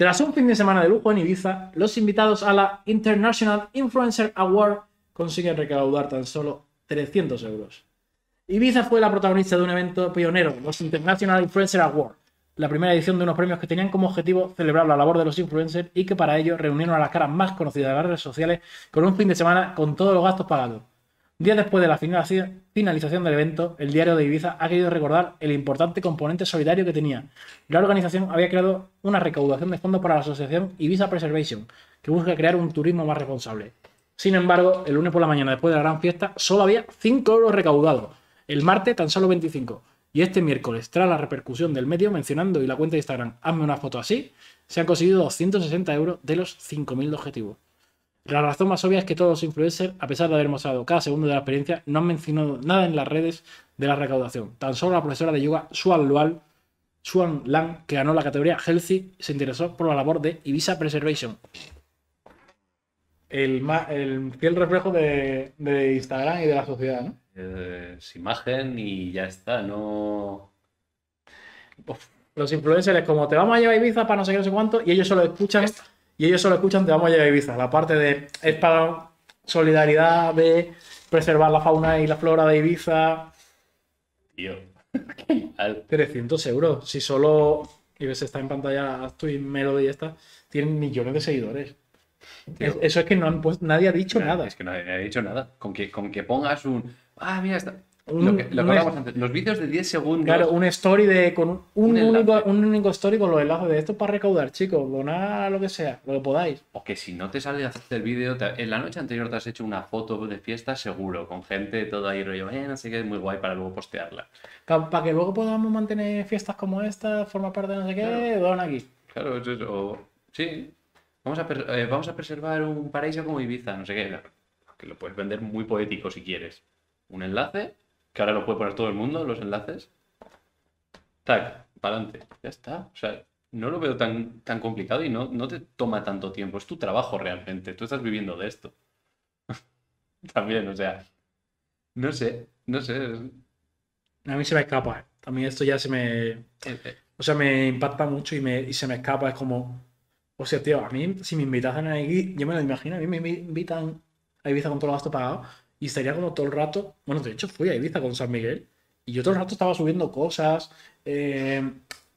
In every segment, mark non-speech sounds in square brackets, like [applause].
Tras un fin de semana de lujo en Ibiza, los invitados a la International Influencer Award consiguen recaudar tan solo 300 euros. Ibiza fue la protagonista de un evento pionero, los International Influencer Award, la primera edición de unos premios que tenían como objetivo celebrar la labor de los influencers y que para ello reunieron a las caras más conocidas de las redes sociales con un fin de semana con todos los gastos pagados. Días después de la finalización del evento, el diario de Ibiza ha querido recordar el importante componente solidario que tenía. La organización había creado una recaudación de fondos para la asociación Ibiza Preservation, que busca crear un turismo más responsable. Sin embargo, el lunes por la mañana, después de la gran fiesta, solo había 5 euros recaudados. El martes, tan solo 25. Y este miércoles, tras la repercusión del medio mencionando y la cuenta de Instagram, hazme una foto así, se han conseguido 260 euros de los 5.000 de objetivo. La razón más obvia es que todos los influencers, a pesar de haber mostrado cada segundo de la experiencia, no han mencionado nada en las redes de la recaudación. Tan solo la profesora de yoga Suan Lual, Suan Lang, que ganó la categoría Healthy, se interesó por la labor de Ibiza Preservation. El, el fiel reflejo de, Instagram y de la sociedad, ¿no? Es imagen y ya está, no. Los influencers, como te vamos a llevar a Ibiza para no sé qué, no sé cuánto, y ellos solo escuchan esto y ellos solo escuchan Te vamos a llevar a Ibiza. La parte de es para solidaridad de preservar la fauna y la flora de Ibiza. Tío. [laughs] 300 euros. Si solo. Y ves, está en pantalla Estoy Melody y esta. Tienen millones de seguidores. Eso es que no han nadie ha dicho nada. Es que nadie ha dicho nada. Con que, con que pongas un. Ah, mira, está lo que, antes, los vídeos de 10 segundos. Claro, un story de con un, único, un único story con los enlaces de esto para recaudar, chicos. Donar lo que sea, lo que podáis. O que si no te sale hacer el vídeo, en la noche anterior te has hecho una foto de fiesta seguro, con gente todo ahí rollo, eh, no sé qué, es muy guay para luego postearla. Para que luego podamos mantener fiestas como esta, forma parte de no sé qué, don aquí. Claro, eso, sí. Vamos a, eh, vamos a preservar un paraíso como Ibiza, no sé qué. Que lo puedes vender muy poético si quieres. Un enlace que ahora lo puede poner todo el mundo, los enlaces. Tac, para adelante. Ya está. O sea, no lo veo tan, tan complicado y no, no te toma tanto tiempo. Es tu trabajo realmente. Tú estás viviendo de esto. [laughs] También, o sea. No sé, no sé. A mí se me escapa. A mí esto ya se me. O sea, me impacta mucho y, me, y se me escapa. Es como. O sea, tío, a mí, si me invitasen a Ibiza, yo me lo imagino, a mí me invitan a Ibiza con todo el gasto pagado y estaría como todo el rato. Bueno, de hecho, fui a Ibiza con San Miguel y yo todo el rato estaba subiendo cosas, eh,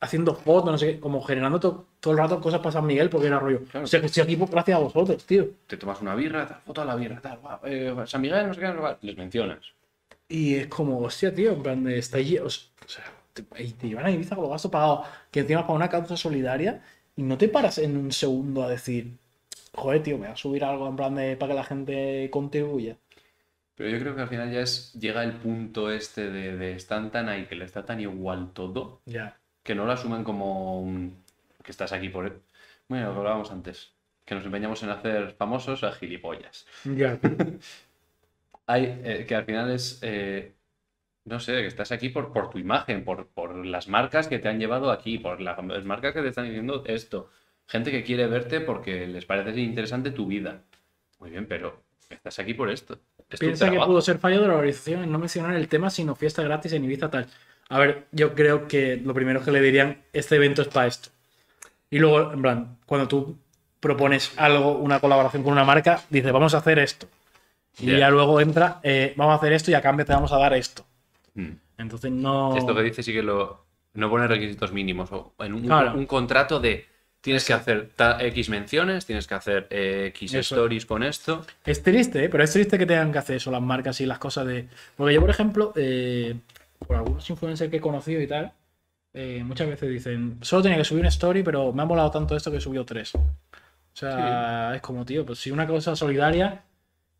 haciendo fotos, no sé como generando todo el rato cosas para San Miguel porque era rollo. O sea, que estoy aquí gracias a vosotros, tío. Te tomas una birra, tal, foto a la birra, tal, eh, San Miguel, no sé qué, les mencionas. Y es como, hostia, tío, en plan, está allí, o sea, te, te llevan a Ibiza con los gastos pagados, que encima para una causa solidaria, y no te paras en un segundo a decir, joder, tío, me voy a subir algo en plan de para que la gente contribuya. Pero yo creo que al final ya es, llega el punto este de, de están tan ahí que le está tan igual todo, ya que no lo asumen como que estás aquí por... Bueno, lo hablábamos antes, que nos empeñamos en hacer famosos a gilipollas. Ya. [laughs] Hay, eh, que al final es, eh, no sé, que estás aquí por, por tu imagen, por, por las marcas que te han llevado aquí, por las marcas que te están diciendo esto. Gente que quiere verte porque les parece interesante tu vida. Muy bien, pero estás aquí por esto. Piensa que pudo ser fallo de la organización en no mencionar el tema, sino fiesta gratis en Ibiza tal. A ver, yo creo que lo primero que le dirían, este evento es para esto. Y luego, en plan, cuando tú propones algo, una colaboración con una marca, dices, vamos a hacer esto. Y ya luego entra, eh, vamos a hacer esto y a cambio te vamos a dar esto. Hmm. Entonces no. Esto que dice sí que lo. No pone requisitos mínimos. O en un contrato de Tienes que hacer X menciones, tienes que hacer eh, X stories con esto. Es triste, ¿eh? pero es triste que tengan que hacer eso las marcas y las cosas de. Porque yo, por ejemplo, eh, por algunos influencers que he conocido y tal, muchas veces dicen, solo tenía que subir una story, pero me ha molado tanto esto que he subido tres. O sea, es como, tío, pues si una cosa solidaria,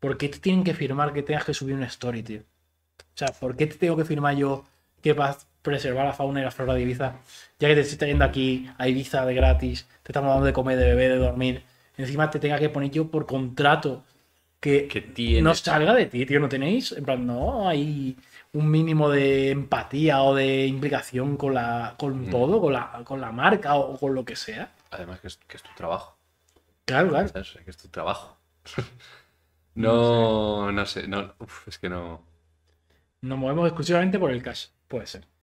¿por qué te tienen que firmar que tengas que subir una story, tío? O sea, ¿por qué te tengo que firmar yo que vas preservar la fauna y la flora de Ibiza, ya que te estoy trayendo aquí a Ibiza de gratis, te estamos dando de comer, de beber, de dormir, encima te tenga que poner yo por contrato que, no salga de ti, tío, ¿no tenéis? En plan, no, hay un mínimo de empatía o de implicación con la con mm. todo, con la, con la marca o con lo que sea. Además que es, tu trabajo. Claro, claro. Que es tu trabajo. [laughs] no, no sé, no, es que no... Nos movemos exclusivamente por el cash, puede ser.